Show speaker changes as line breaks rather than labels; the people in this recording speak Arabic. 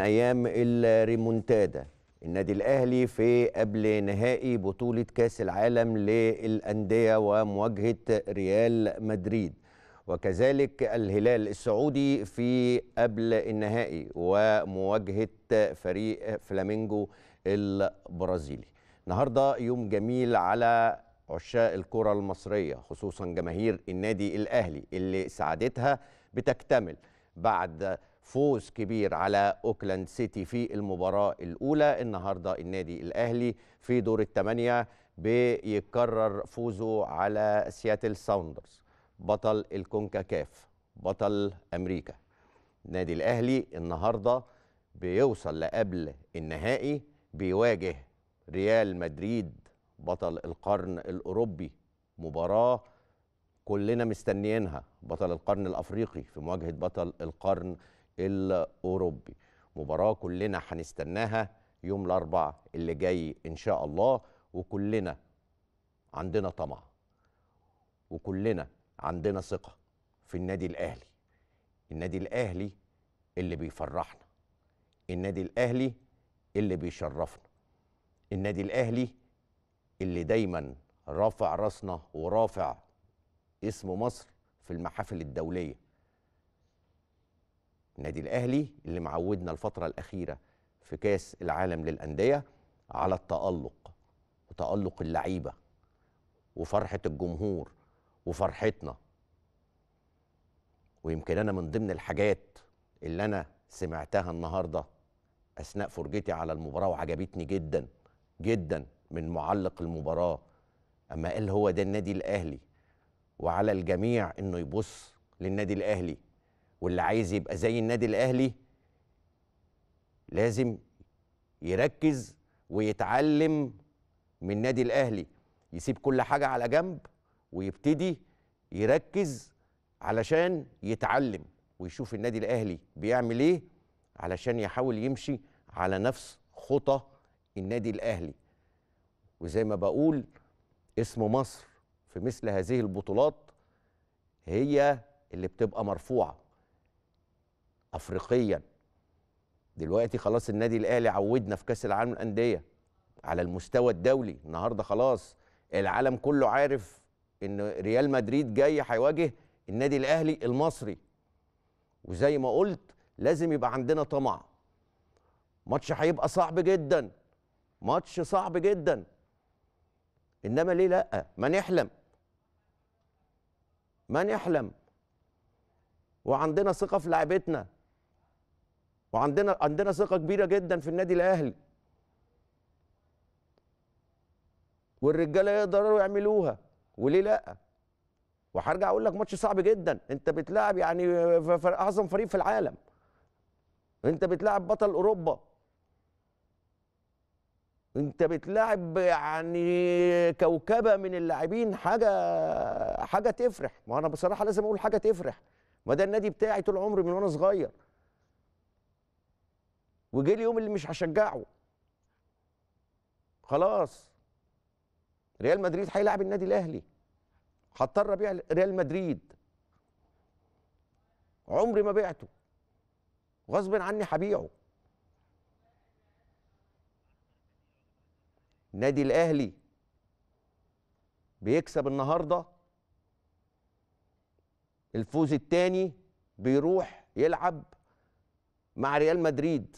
أيام الريمونتادا. النادي الأهلي في قبل نهائي بطولة كأس العالم للأندية ومواجهة ريال مدريد. وكذلك الهلال السعودي في قبل النهائي ومواجهة فريق فلامينجو البرازيلي. النهارده يوم جميل على عشاق الكرة المصرية خصوصا جماهير النادي الأهلي اللي سعادتها بتكتمل بعد فوز كبير على أوكلاند سيتي في المباراة الأولى النهارده النادي الأهلي في دور الثمانيه بيكرر فوزه على سياتل ساوندرز. بطل الكونكاكاف بطل أمريكا. النادي الأهلي النهارده بيوصل لقبل النهائي بيواجه ريال مدريد بطل القرن الأوروبي. مباراة كلنا مستنيينها بطل القرن الأفريقي في مواجهة بطل القرن الاوروبي مباراة كلنا هنستناها يوم الأربعاء اللي جاي إن شاء الله وكلنا عندنا طمع وكلنا عندنا ثقة في النادي الأهلي. النادي الأهلي اللي بيفرحنا النادي الأهلي اللي بيشرفنا النادي الأهلي اللي دايما رافع راسنا ورافع اسم مصر في المحافل الدولية. النادي الأهلي اللي معودنا الفترة الأخيرة في كأس العالم للأندية على التألق وتألق اللعيبة وفرحة الجمهور وفرحتنا. ويمكن أنا من ضمن الحاجات اللي أنا سمعتها النهارده أثناء فرجتي على المباراة وعجبتني جدا جدا من معلق المباراة أما قال هو ده النادي الأهلي. وعلى الجميع إنه يبص للنادي الأهلي واللي عايز يبقى زي النادي الأهلي لازم يركز ويتعلم من النادي الأهلي. يسيب كل حاجة على جنب ويبتدي يركز علشان يتعلم ويشوف النادي الأهلي بيعمل إيه علشان يحاول يمشي على نفس خطى النادي الأهلي. وزي ما بقول اسم مصر في مثل هذه البطولات هي اللي بتبقى مرفوعة. افريقيا. دلوقتي خلاص النادي الأهلي عودنا في كأس العالم للأندية على المستوى الدولي. النهارده خلاص العالم كله عارف إن ريال مدريد جاي هيواجه النادي الأهلي المصري. وزي ما قلت لازم يبقى عندنا طمع. ماتش هيبقى صعب جدا. ماتش صعب جدا. إنما ليه لأ؟ ما نحلم. ما نحلم. وعندنا ثقة في لعيبتنا وعندنا عندنا ثقة كبيرة جدا في النادي الأهلي. والرجالة يقدروا يعملوها وليه لأ؟ وهرجع أقول لك ماتش صعب جدا. أنت بتلعب يعني أعظم فريق في العالم. أنت بتلعب بطل أوروبا. أنت بتلاعب يعني كوكبة من اللاعبين حاجة حاجة تفرح. ما أنا بصراحة لازم أقول حاجة تفرح. ما ده النادي بتاعي طول عمري من وأنا صغير. وجه اليوم اللي مش هشجعه. خلاص. ريال مدريد هيلاعب النادي الأهلي. هضطر أبيع ريال مدريد. عمري ما بعته. غصب عني هبيعه. النادي الأهلي بيكسب النهارده. الفوز الثاني بيروح يلعب مع ريال مدريد.